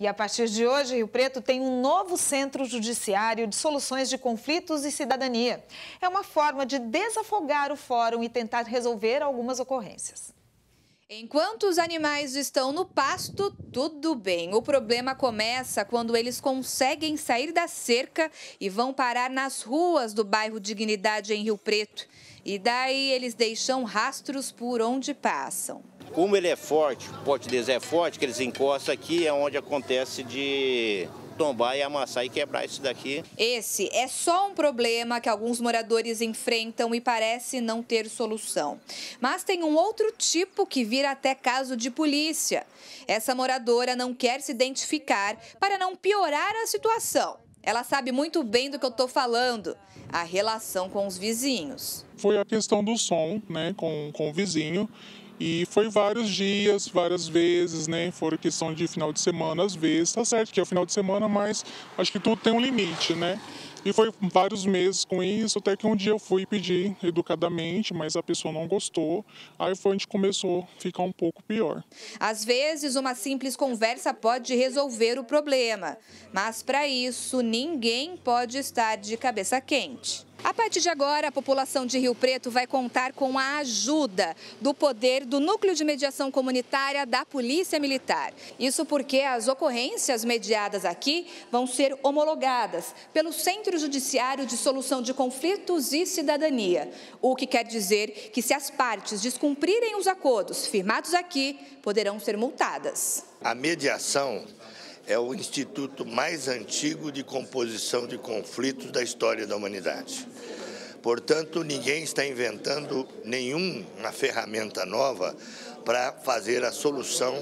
E a partir de hoje, Rio Preto tem um novo centro judiciário de soluções de conflitos e cidadania. É uma forma de desafogar o fórum e tentar resolver algumas ocorrências. Enquanto os animais estão no pasto, tudo bem. O problema começa quando eles conseguem sair da cerca e vão parar nas ruas do bairro Dignidade, em Rio Preto. E daí eles deixam rastros por onde passam. Como ele é forte, o pote deles é forte, que eles encostam aqui, é onde acontece de tombar e amassar e quebrar isso daqui. Esse é só um problema que alguns moradores enfrentam e parece não ter solução. Mas tem um outro tipo que vira até caso de polícia. Essa moradora não quer se identificar para não piorar a situação. Ela sabe muito bem do que eu estou falando, a relação com os vizinhos. Foi a questão do som, né, com, com o vizinho. E foi vários dias, várias vezes, né? Foram questão de final de semana, às vezes. Tá certo que é o final de semana, mas acho que tudo tem um limite, né? E foi vários meses com isso, até que um dia eu fui pedir educadamente, mas a pessoa não gostou. Aí foi onde começou a ficar um pouco pior. Às vezes, uma simples conversa pode resolver o problema, mas para isso, ninguém pode estar de cabeça quente. A partir de agora, a população de Rio Preto vai contar com a ajuda do poder do Núcleo de Mediação Comunitária da Polícia Militar. Isso porque as ocorrências mediadas aqui vão ser homologadas pelo Centro Judiciário de Solução de Conflitos e Cidadania, o que quer dizer que se as partes descumprirem os acordos firmados aqui, poderão ser multadas. A mediação é o instituto mais antigo de composição de conflitos da história da humanidade. Portanto, ninguém está inventando nenhuma ferramenta nova para fazer a solução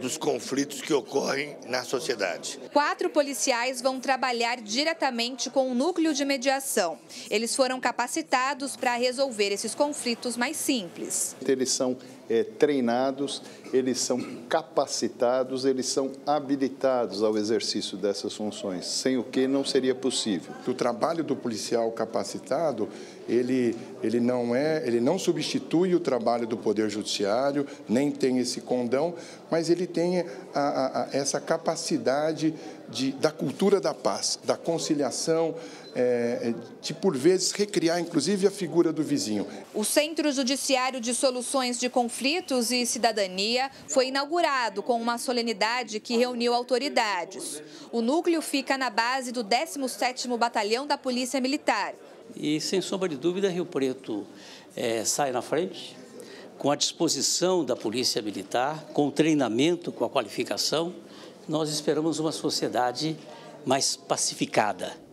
dos conflitos que ocorrem na sociedade. Quatro policiais vão trabalhar diretamente com o núcleo de mediação. Eles foram capacitados para resolver esses conflitos mais simples. Eles são é, treinados, eles são capacitados, eles são habilitados ao exercício dessas funções, sem o que não seria possível. O trabalho do policial capacitado, ele, ele, não é, ele não substitui o trabalho do Poder Judiciário, nem tem esse condão, mas ele tem a, a, a, essa capacidade de, da cultura da paz, da conciliação, é, de, por vezes, recriar, inclusive, a figura do vizinho. O Centro Judiciário de Soluções de Conflitos e Cidadania foi inaugurado com uma solenidade que reuniu autoridades. O núcleo fica na base do 17º Batalhão da Polícia Militar. E, sem sombra de dúvida, Rio Preto é, sai na frente, com a disposição da Polícia Militar, com o treinamento, com a qualificação. Nós esperamos uma sociedade mais pacificada